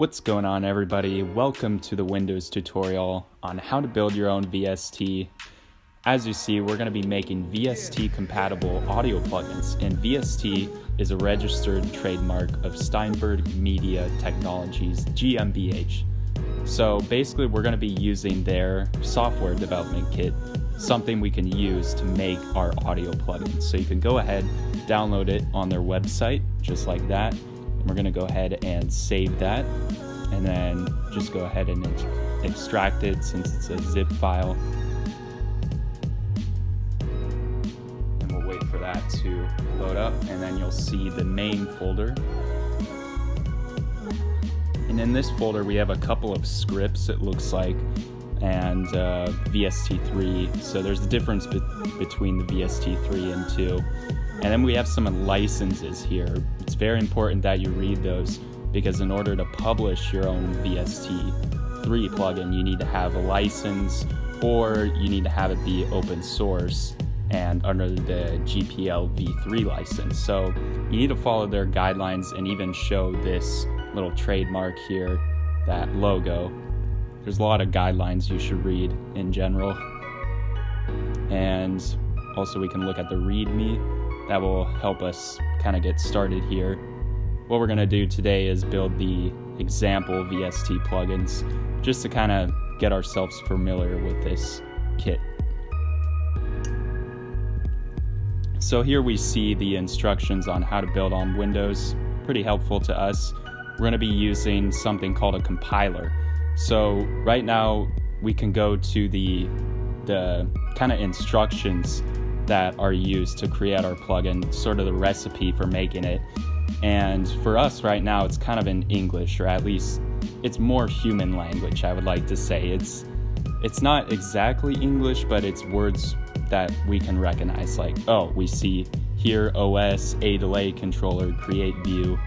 What's going on everybody? Welcome to the Windows tutorial on how to build your own VST. As you see, we're going to be making VST compatible audio plugins and VST is a registered trademark of Steinberg Media Technologies GmbH. So basically we're going to be using their software development kit, something we can use to make our audio plugins. So you can go ahead, download it on their website just like that we're going to go ahead and save that and then just go ahead and extract it since it's a zip file. And we'll wait for that to load up and then you'll see the main folder. And in this folder we have a couple of scripts it looks like and uh, VST3. So there's a difference be between the VST3 and 2. And then we have some licenses here. It's very important that you read those because in order to publish your own VST3 plugin, you need to have a license or you need to have it be open source and under the GPL v3 license. So you need to follow their guidelines and even show this little trademark here, that logo. There's a lot of guidelines you should read in general. And also we can look at the README that will help us kind of get started here. What we're going to do today is build the example VST plugins just to kind of get ourselves familiar with this kit. So here we see the instructions on how to build on Windows, pretty helpful to us. We're going to be using something called a compiler. So right now we can go to the the kind of instructions that are used to create our plugin, sort of the recipe for making it. And for us right now, it's kind of in English, or at least it's more human language, I would like to say. It's it's not exactly English, but it's words that we can recognize, like, oh, we see here OS, A delay controller, create view.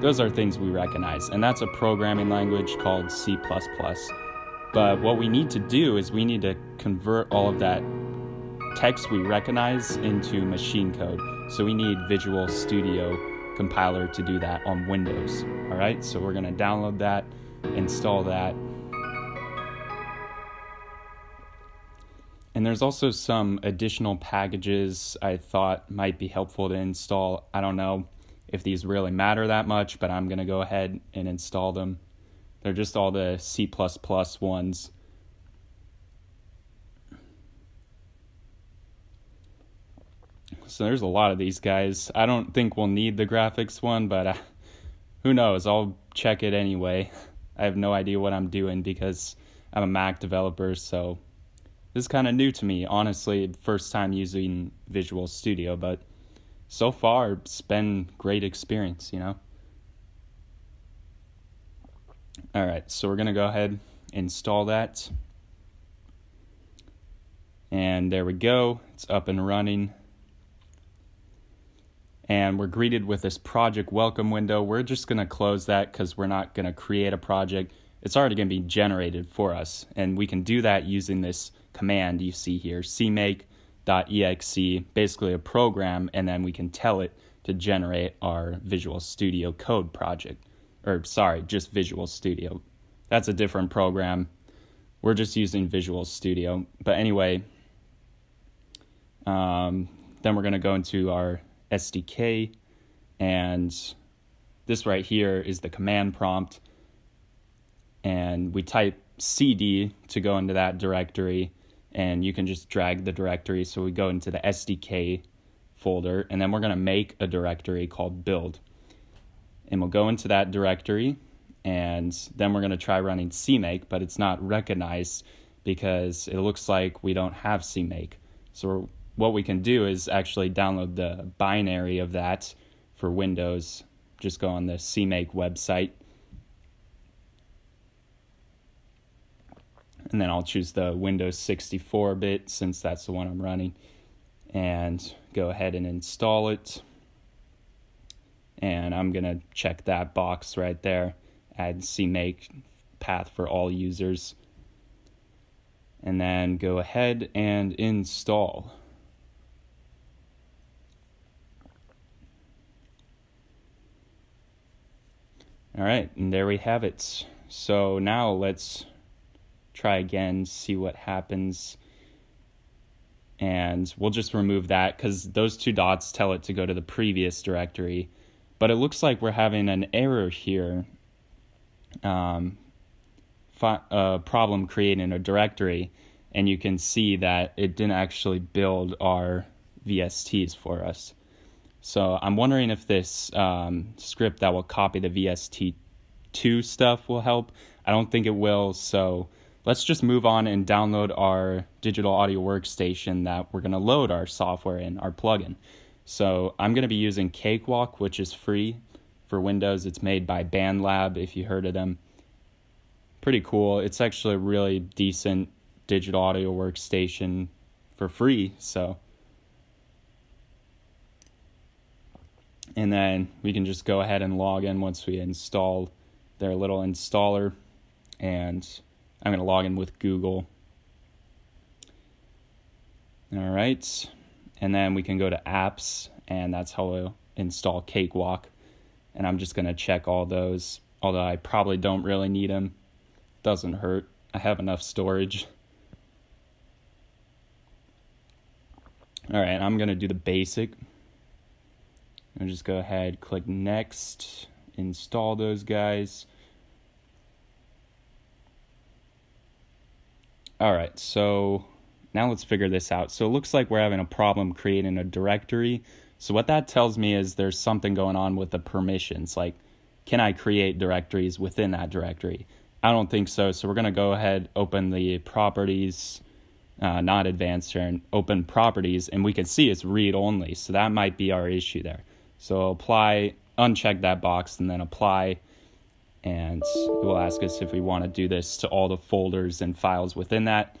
Those are things we recognize, and that's a programming language called C. But what we need to do is we need to convert all of that text we recognize into machine code. So we need Visual Studio compiler to do that on Windows. All right, so we're gonna download that, install that. And there's also some additional packages I thought might be helpful to install. I don't know if these really matter that much, but I'm gonna go ahead and install them. They're just all the C ones. So there's a lot of these guys. I don't think we'll need the graphics one, but uh, who knows? I'll check it anyway. I have no idea what I'm doing because I'm a Mac developer, so this is kind of new to me. Honestly, first time using Visual Studio, but so far it's been great experience, you know. All right, so we're going to go ahead install that. And there we go. It's up and running and we're greeted with this project welcome window. We're just going to close that because we're not going to create a project. It's already going to be generated for us, and we can do that using this command you see here, cmake.exe, basically a program, and then we can tell it to generate our Visual Studio Code project. Or, sorry, just Visual Studio. That's a different program. We're just using Visual Studio. But anyway, um, then we're going to go into our SDK, and this right here is the command prompt. And we type cd to go into that directory, and you can just drag the directory. So we go into the SDK folder, and then we're going to make a directory called build. And we'll go into that directory, and then we're going to try running cmake, but it's not recognized because it looks like we don't have cmake. So what we can do is actually download the binary of that for Windows. Just go on the CMake website. And then I'll choose the Windows 64 bit since that's the one I'm running. And go ahead and install it. And I'm going to check that box right there. Add CMake path for all users. And then go ahead and install. All right, and there we have it. So now let's try again, see what happens. And we'll just remove that because those two dots tell it to go to the previous directory. But it looks like we're having an error here. Um, a problem creating a directory, and you can see that it didn't actually build our VSTs for us. So I'm wondering if this um, script that will copy the VST2 stuff will help. I don't think it will, so let's just move on and download our digital audio workstation that we're going to load our software in, our plugin. So I'm going to be using Cakewalk, which is free for Windows. It's made by BandLab, if you heard of them. Pretty cool. It's actually a really decent digital audio workstation for free, so and then we can just go ahead and log in once we install their little installer and I'm going to log in with Google. All right. And then we can go to apps and that's how we'll install Cakewalk. And I'm just going to check all those, although I probably don't really need them. Doesn't hurt. I have enough storage. All right, I'm going to do the basic. Just go ahead, click next, install those guys. All right, so now let's figure this out. So it looks like we're having a problem creating a directory. So what that tells me is there's something going on with the permissions. Like, can I create directories within that directory? I don't think so. So we're going to go ahead, open the properties, uh, not advanced here, and open properties, and we can see it's read only. So that might be our issue there. So apply, uncheck that box, and then apply. And it will ask us if we want to do this to all the folders and files within that.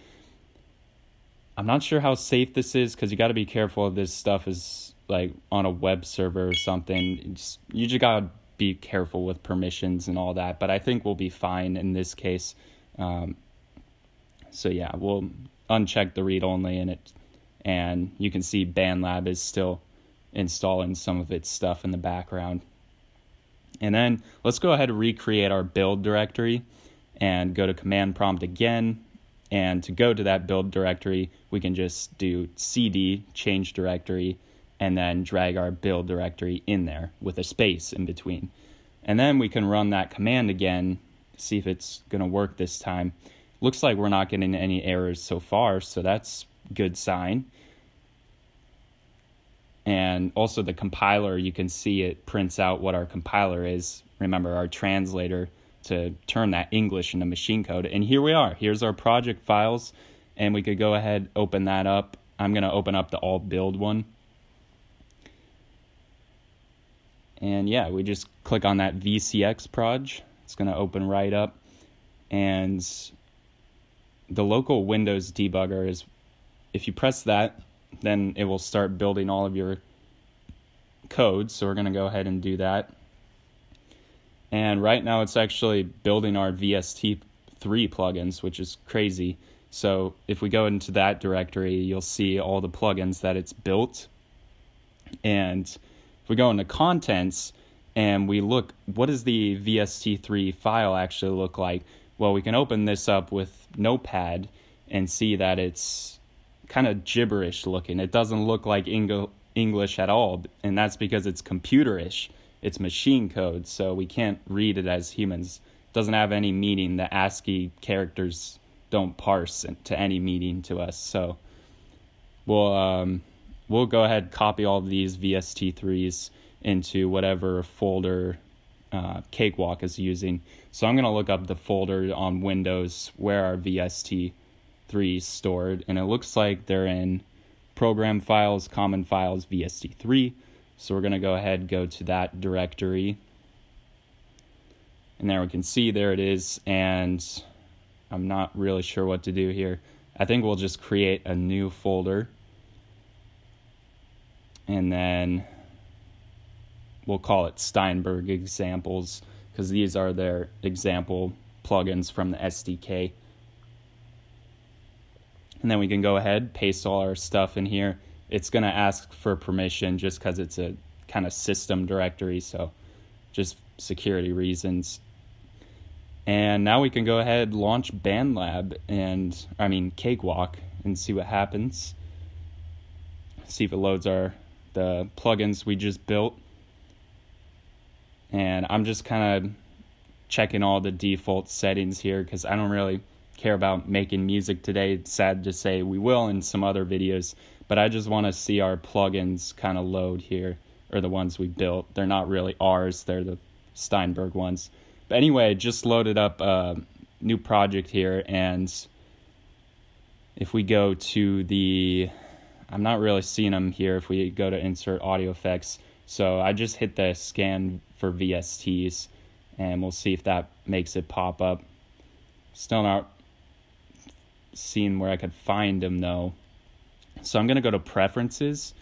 I'm not sure how safe this is because you got to be careful if this stuff is like on a web server or something. You just, you just got to be careful with permissions and all that. But I think we'll be fine in this case. Um, so yeah, we'll uncheck the read only in it, and you can see BandLab is still installing some of its stuff in the background. And then let's go ahead and recreate our build directory and go to command prompt again. And to go to that build directory, we can just do cd change directory and then drag our build directory in there with a space in between. And then we can run that command again, see if it's going to work this time. Looks like we're not getting any errors so far, so that's good sign and also the compiler you can see it prints out what our compiler is. Remember our translator to turn that english into machine code. And here we are. Here's our project files. And we could go ahead open that up. I'm going to open up the all build one. And yeah we just click on that vcx proj. It's going to open right up. And the local windows debugger is if you press that then it will start building all of your code. So we're going to go ahead and do that. And right now it's actually building our VST3 plugins, which is crazy. So if we go into that directory, you'll see all the plugins that it's built. And if we go into contents and we look, what does the VST3 file actually look like? Well, we can open this up with Notepad and see that it's kind of gibberish looking. It doesn't look like Eng- English at all, and that's because it's computerish. It's machine code, so we can't read it as humans. It doesn't have any meaning. The ASCII characters don't parse to any meaning to us. So we'll um, we'll go ahead copy all of these VST3s into whatever folder uh, Cakewalk is using. So I'm going to look up the folder on Windows where our VST 3 stored, and it looks like they're in program files, common files, VST3. So we're going to go ahead go to that directory. And there we can see there it is, and I'm not really sure what to do here. I think we'll just create a new folder. And then we'll call it Steinberg examples because these are their example plugins from the SDK and then we can go ahead paste all our stuff in here it's going to ask for permission just because it's a kind of system directory so just security reasons. And now we can go ahead launch BandLab and I mean Cakewalk and see what happens. See if it loads our the plugins we just built. And I'm just kind of checking all the default settings here because I don't really care about making music today. It's sad to say we will in some other videos, but I just want to see our plugins kind of load here, or the ones we built. They're not really ours, they're the Steinberg ones. But anyway, just loaded up a new project here, and if we go to the, I'm not really seeing them here if we go to insert audio effects. So I just hit the scan for VSTs and we'll see if that makes it pop up. Still not seeing where I could find them though. So I'm going to go to preferences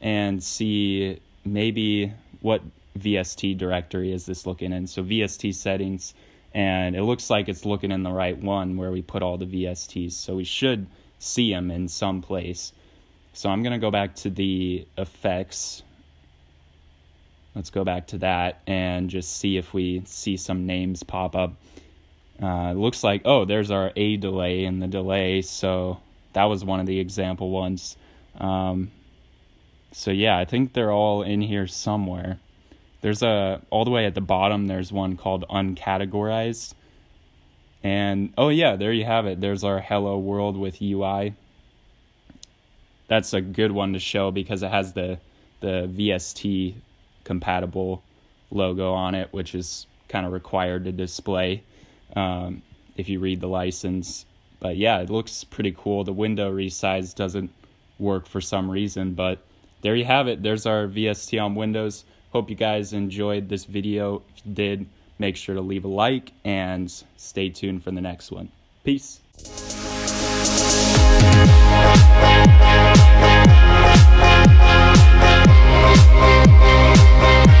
and see maybe what VST directory is this looking in. So VST settings and it looks like it's looking in the right one where we put all the VSTs. So we should see them in some place. So I'm going to go back to the effects Let's go back to that and just see if we see some names pop up. Uh, it looks like, oh, there's our A delay in the delay. So that was one of the example ones. Um, so yeah, I think they're all in here somewhere. There's a, all the way at the bottom, there's one called uncategorized. And oh yeah, there you have it. There's our hello world with UI. That's a good one to show because it has the the VST compatible logo on it, which is kind of required to display um, if you read the license. But yeah, it looks pretty cool. The window resize doesn't work for some reason, but there you have it. There's our VST on Windows. Hope you guys enjoyed this video. If you did, make sure to leave a like and stay tuned for the next one. Peace. We'll